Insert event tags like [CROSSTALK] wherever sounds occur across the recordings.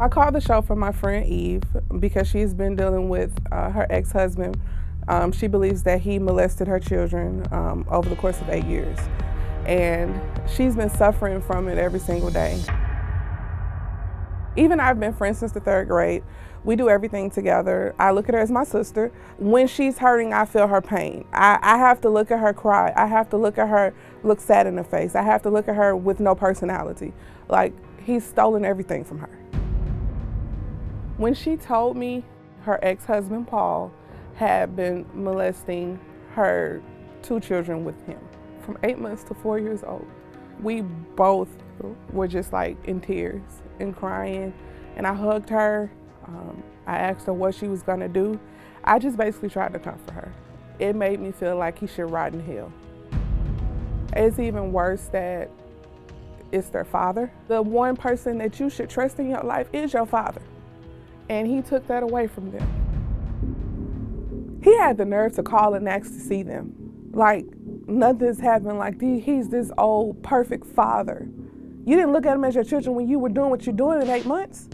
I called the show for my friend Eve because she's been dealing with uh, her ex-husband. Um, she believes that he molested her children um, over the course of eight years. And she's been suffering from it every single day. Eve and I've been friends since the third grade. We do everything together. I look at her as my sister. When she's hurting, I feel her pain. I, I have to look at her cry. I have to look at her look sad in the face. I have to look at her with no personality. Like, he's stolen everything from her. When she told me her ex-husband, Paul, had been molesting her two children with him from eight months to four years old, we both were just like in tears and crying. And I hugged her. Um, I asked her what she was gonna do. I just basically tried to comfort her. It made me feel like he should rot in hell. It's even worse that it's their father. The one person that you should trust in your life is your father and he took that away from them. He had the nerve to call and ask to see them. Like, nothing's happened. Like, he's this old, perfect father. You didn't look at him as your children when you were doing what you're doing in eight months.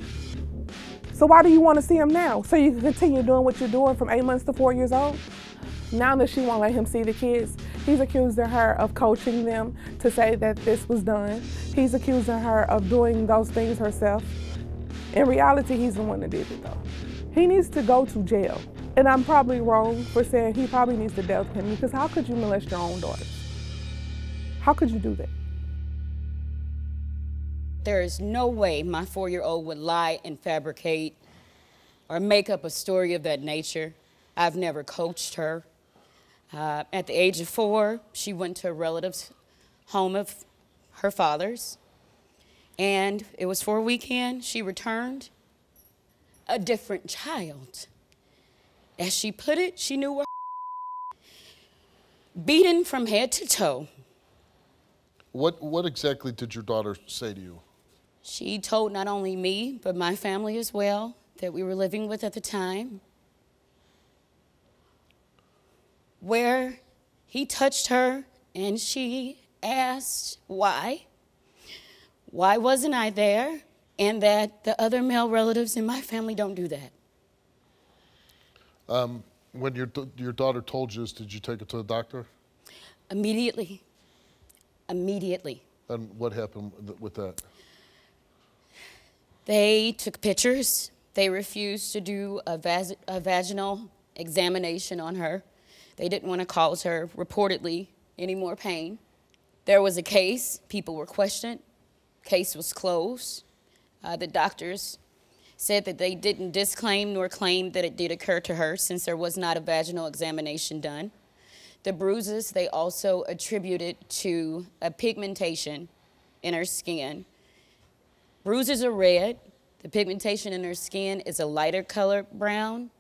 So why do you want to see him now? So you can continue doing what you're doing from eight months to four years old? Now that she won't let him see the kids, he's accusing her of coaching them to say that this was done. He's accusing her of doing those things herself. In reality, he's the one that did it though. He needs to go to jail. And I'm probably wrong for saying he probably needs the death penalty because how could you molest your own daughter? How could you do that? There is no way my four year old would lie and fabricate or make up a story of that nature. I've never coached her. Uh, at the age of four, she went to a relative's home of her father's. And it was for a weekend. She returned a different child. As she put it, she knew her [LAUGHS] beaten from head to toe. What, what exactly did your daughter say to you? She told not only me, but my family as well, that we were living with at the time, where he touched her and she asked why why wasn't I there? And that the other male relatives in my family don't do that. Um, when your, your daughter told you this, did you take her to the doctor? Immediately. Immediately. And what happened with that? They took pictures. They refused to do a, vas a vaginal examination on her. They didn't want to cause her, reportedly, any more pain. There was a case. People were questioned. Case was closed. Uh, the doctors said that they didn't disclaim nor claim that it did occur to her since there was not a vaginal examination done. The bruises they also attributed to a pigmentation in her skin. Bruises are red. The pigmentation in her skin is a lighter color brown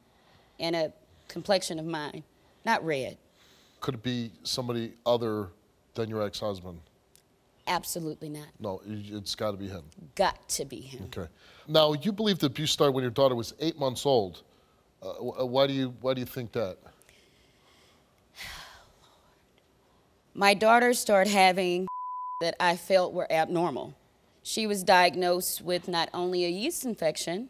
and a complexion of mine, not red. Could it be somebody other than your ex-husband? Absolutely not. No, it's got to be him. Got to be him. Okay. Now, you believe the abuse started when your daughter was eight months old. Uh, uh why do you Why do you think that? [SIGHS] My daughter started having [LAUGHS] that I felt were abnormal. She was diagnosed with not only a yeast infection,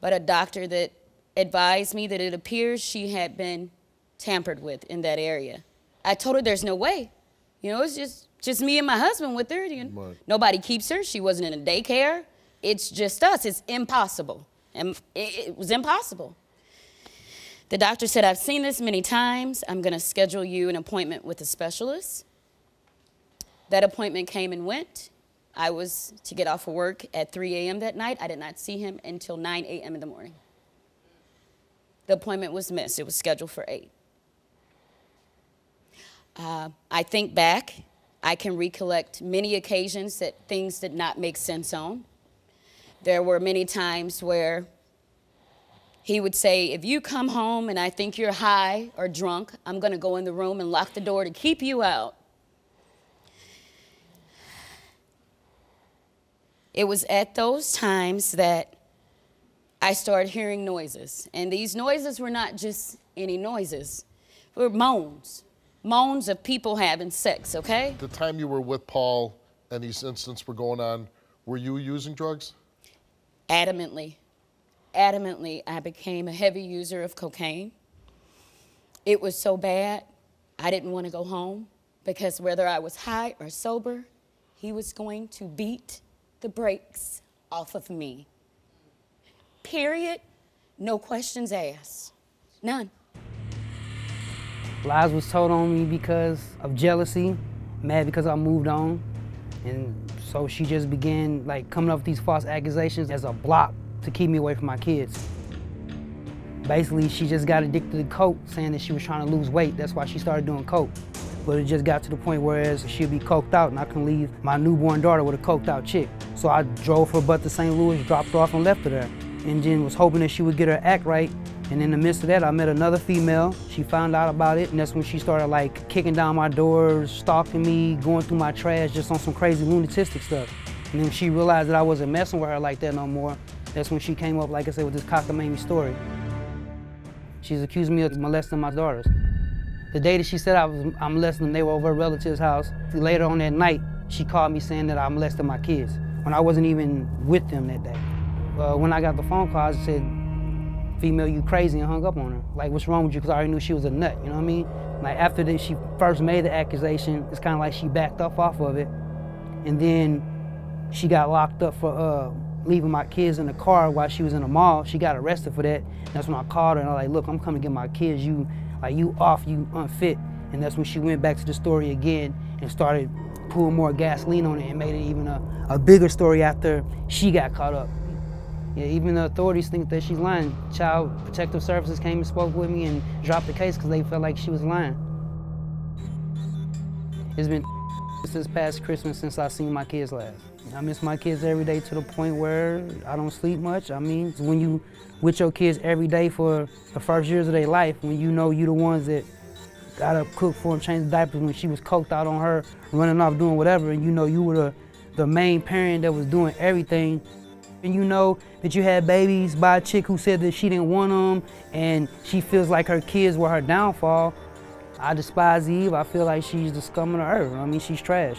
but a doctor that advised me that it appears she had been tampered with in that area. I told her there's no way. You know, it's just just me and my husband with her. You know? Nobody keeps her. She wasn't in a daycare. It's just us. It's impossible. And it, it was impossible. The doctor said, I've seen this many times. I'm going to schedule you an appointment with a specialist. That appointment came and went. I was to get off of work at 3 a.m. that night. I did not see him until 9 a.m. in the morning. The appointment was missed. It was scheduled for 8. Uh, I think back I can recollect many occasions that things did not make sense on. There were many times where he would say, If you come home and I think you're high or drunk, I'm going to go in the room and lock the door to keep you out. It was at those times that I started hearing noises. And these noises were not just any noises, they were moans moans of people having sex, okay? The time you were with Paul and these incidents were going on, were you using drugs? adamantly, adamantly, I became a heavy user of cocaine. It was so bad, I didn't want to go home because whether I was high or sober, he was going to beat the brakes off of me. Period. No questions asked. None. Lies was told on me because of jealousy, mad because I moved on. And so she just began like coming up with these false accusations as a block to keep me away from my kids. Basically, she just got addicted to coke, saying that she was trying to lose weight. That's why she started doing coke. But it just got to the point where she'd be coked out and I couldn't leave my newborn daughter with a coked out chick. So I drove her butt to St. Louis, dropped her off and left her there. And then was hoping that she would get her act right and in the midst of that, I met another female. She found out about it, and that's when she started like kicking down my doors, stalking me, going through my trash, just on some crazy lunatic stuff. And then she realized that I wasn't messing with her like that no more. That's when she came up, like I said, with this cockamamie story. She's accused me of molesting my daughters. The day that she said I was I molesting them, they were over a relative's house. Later on that night, she called me saying that I molested my kids when I wasn't even with them that day. Uh, when I got the phone call, I said, female, you crazy, and hung up on her. Like, what's wrong with you? Because I already knew she was a nut, you know what I mean? Like, after that, she first made the accusation, it's kind of like she backed up off of it. And then she got locked up for uh, leaving my kids in the car while she was in the mall. She got arrested for that. That's when I called her and I was like, look, I'm coming to get my kids. You, like, you off, you unfit. And that's when she went back to the story again and started pulling more gasoline on it and made it even a, a bigger story after she got caught up. Yeah, even the authorities think that she's lying. Child Protective Services came and spoke with me and dropped the case because they felt like she was lying. It's been [LAUGHS] since past Christmas since I seen my kids last. I miss my kids every day to the point where I don't sleep much. I mean, when you with your kids every day for the first years of their life, when you know you the ones that gotta cook for them, change the diapers when she was coked out on her, running off doing whatever, and you know you were the, the main parent that was doing everything and you know that you had babies by a chick who said that she didn't want them and she feels like her kids were her downfall, I despise Eve. I feel like she's the scum of the earth. I mean, she's trash.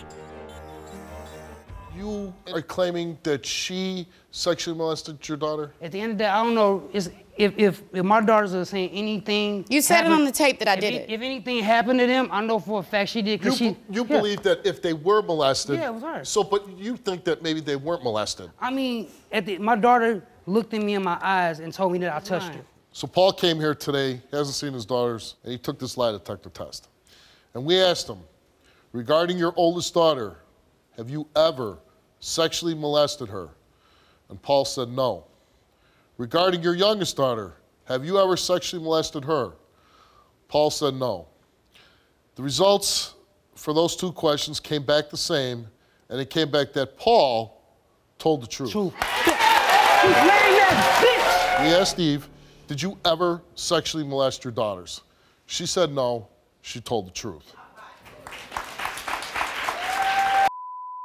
You are claiming that she sexually molested your daughter? At the end of the day, I don't know if, if, if my daughters are saying anything. You said it on the tape that I did it, it. If anything happened to them, I know for a fact she did. You, Cause she, you yeah. believe that if they were molested. Yeah, it was her. So, but you think that maybe they weren't molested. I mean, at the, my daughter looked at me in my eyes and told me that I touched her. So Paul came here today, he hasn't seen his daughters, and he took this lie detector test. And we asked him, regarding your oldest daughter, have you ever sexually molested her? And Paul said no. Regarding your youngest daughter, have you ever sexually molested her? Paul said no. The results for those two questions came back the same, and it came back that Paul told the truth. Truth. She's laying that bitch! We asked Eve, did you ever sexually molest your daughters? She said no. She told the truth.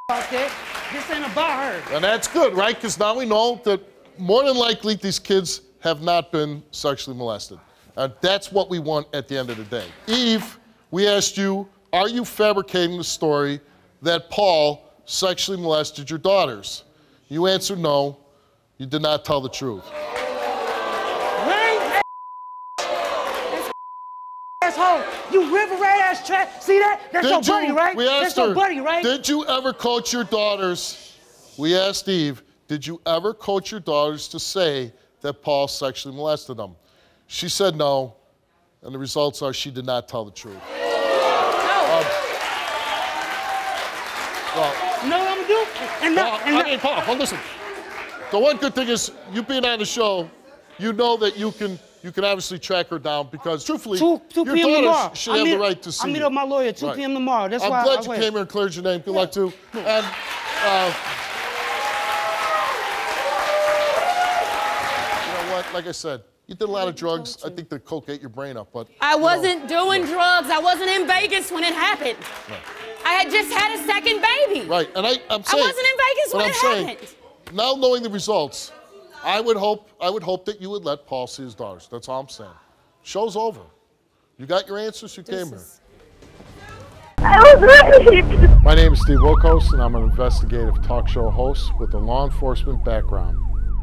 About that. This ain't about her. And that's good, right? Because now we know that more than likely these kids have not been sexually molested. And that's what we want at the end of the day. Eve, we asked you, are you fabricating the story that Paul sexually molested your daughters? You answered no. You did not tell the truth. Asshole. You river rat ass trash. See that? That's your Did buddy, right? We asked That's her, your buddy, right? Did you ever coach your daughters? We asked Eve, did you ever coach your daughters to say that Paul sexually molested them? She said no, and the results are she did not tell the truth. Um, well, what I'm do? And well, not, and I not, mean, Paul, well, listen. The one good thing is you being on the show, you know that you can you can obviously track her down because truthfully, 2, 2 your p.m. tomorrow. should I have meet, the right to see I meet up my lawyer 2 Right. p.m. tomorrow. That's I'm why glad I you wait. came here and cleared your name. Good luck too. And uh, you? Like I said, you did a lot of drugs. I think the coke ate your brain up, but I wasn't doing drugs. I wasn't in Vegas when it happened. I had just had a second baby. right. And I, I'm saying, I wasn't in Vegas when I'm it saying, happened. Now knowing the results, I would hope I would hope that you would let Paul see his daughters. That's all I'm saying. Show's over. You got your answers. You came here. I was raped. My name is Steve Wilkos, and I'm an investigative talk show host with a law enforcement background.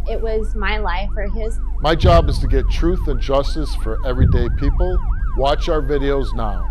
It was my life or his. My job is to get truth and justice for everyday people. Watch our videos now.